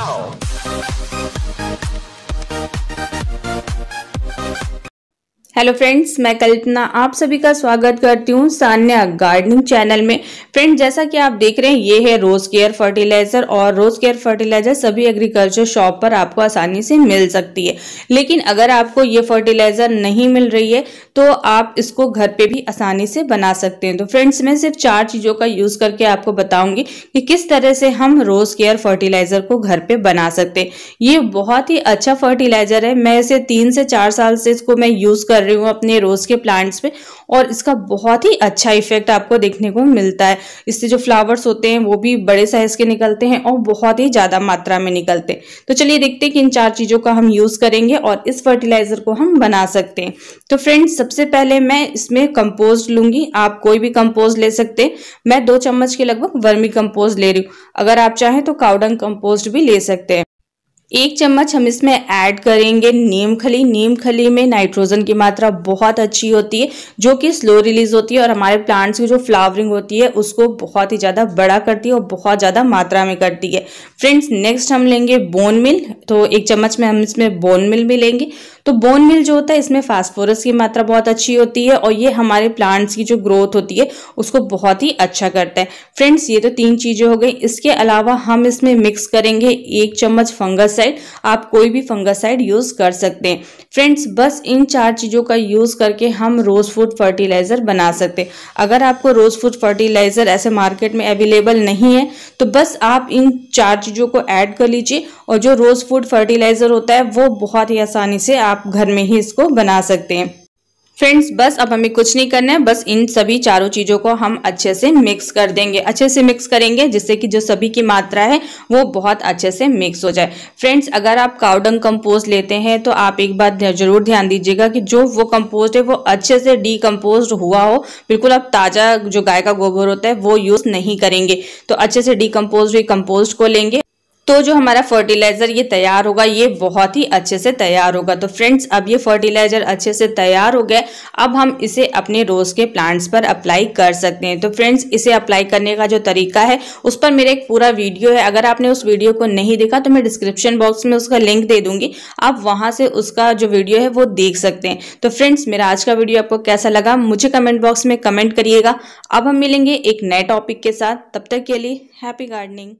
tchau! Hello friends मैं कल्पना आप सभी का स्वागत करती हूँ सान्या गार्डनिंग चैनल में। फ्रेंड जैसा कि आप देख रहे हैं, ये है रोज केयर फर्टिलाइज़र और रोज केयर फर्टिलाइज़र सभी एग्रीकल्चर शॉप पर आपको आसानी से मिल सकती है। लेकिन अगर आपको ये फर्टिलाइज़र नहीं मिल रही है तो आप इसको घर पे भी आसानी से बना सकते हैं। तो फ्रेंड्स मैं सिर्फ़ चार चीज़ों का यूज़ करके आपको बताऊँगी कि किस तरह से हम रोज केयर फर्टिलाइज़र को घर पे बना सकते हैं। ये बहुत ही अच्छा फर्टिलाइज़र है। मैं इसे तीन से चार साल से इसको मैं यूज़ कर रही हूँ अपने रोज़ के प्लांट्स पे और इसका बहुत ही अच्छा इफ़ेक्ट आपको देखने को मिलता है। इससे जो फ्लावर्स होते हैं, वो भी बड़े साइज़ के निकलते हैं और बहुत ही ज़्यादा मात्रा में निकलते हैं। तो चलिए देखते हैं कि इन चार चीज़ों का हम यूज़ करेंगे और इस फर्टिलाइज़र को हम बना सकते हैं। तो फ्रेंड्स सबसे पहले मैं इसमें कंपोज लूँगी। आप कोई भी कंपोज ले सकते हैं। मैं दो चम्मच के लगभग वर्मी कंपोज ले रही हूँ। अगर आप चाहें तो काउडंग कंपोस्ट भी ले सकते हैं। एक चम्मच हम इसमें ऐड करेंगे नीम खली नीम खली में नाइट्रोजन की मात्रा बहुत अच्छी होती है, जो कि स्लो रिलीज़ होती है और हमारे प्लांट्स की जो फ्लावरिंग होती है, उसको बहुत ही ज़्यादा बड़ा करती है और बहुत ज़्यादा मात्रा में करती है। फ्रेंड्स, नेक्स्ट हम लेंगे बोन मिल। तो एक चम्मच में हम इसमें बोन मिल भी लेंगे। तो बोन मिल जो होता है, इसमें फास्फोरस की मात्रा बहुत अच्छी होती है और ये हमारे प्लांट्स की जो ग्रोथ होती है, उसको बहुत ही अच्छा करता है। फ्रेंड्स, ये तो तीन चीज़ें हो गई। इसके अलावा हम इसमें मिक्स करेंगे एक चम्मच फंगसाइड आप कोई भी फंगसाइड यूज़ कर सकते हैं। फ्रेंड्स, बस इन चार चीज़ों का यूज़ करके हम रोज़ फ़ूड फर्टिलाइज़र बना सकते हैं। अगर आपको रोज़ फ़ूड फर्टिलाइज़र ऐसे मार्केट में अवेलेबल नहीं है तो बस आप इन चार चीज़ों को ऐड कर लीजिए और जो रोज़ फ़ूड फर्टिलाइज़र होता है, वो बहुत ही आसानी से आप घर में ही इसको बना सकते हैं। फ्रेंड्स बस अब हमें कुछ नहीं करना है, बस इन सभी चारों चीज़ों को हम अच्छे से मिक्स कर देंगे। अच्छे से मिक्स करेंगे, जिससे कि जो सभी की मात्रा है, वो बहुत अच्छे से मिक्स हो जाए। फ्रेंड्स अगर आप काउडंग कंपोज लेते हैं तो आप एक बात ज़रूर ध्यान दीजिएगा कि जो वो कंपोस्ट है, वो अच्छे से डीकम्पोज हुआ हो। बिल्कुल आप ताज़ा जो गाय का गोबर होता है, वो यूज़ नहीं करेंगे। तो अच्छे से डीकम्पोज हुई कंपोस्ट को लेंगे। तो जो हमारा फर्टिलाइज़र ये तैयार होगा, ये बहुत ही अच्छे से तैयार होगा। तो फ्रेंड्स अब ये फर्टिलाइज़र अच्छे से तैयार हो गया। अब हम इसे अपने रोज के प्लांट्स पर अप्लाई कर सकते हैं। तो फ्रेंड्स इसे अप्लाई करने का जो तरीका है, उस पर मेरा एक पूरा वीडियो है। अगर आपने उस वीडियो को नहीं देखा तो मैं डिस्क्रिप्शन बॉक्स में उसका लिंक दे दूँगी। आप वहाँ से उसका जो वीडियो है, वो देख सकते हैं। तो फ्रेंड्स मेरा आज का वीडियो आपको कैसा लगा, मुझे कमेंट बॉक्स में कमेंट करिएगा। अब हम मिलेंगे एक नए टॉपिक के साथ। तब तक के लिए हैप्पी गार्डनिंग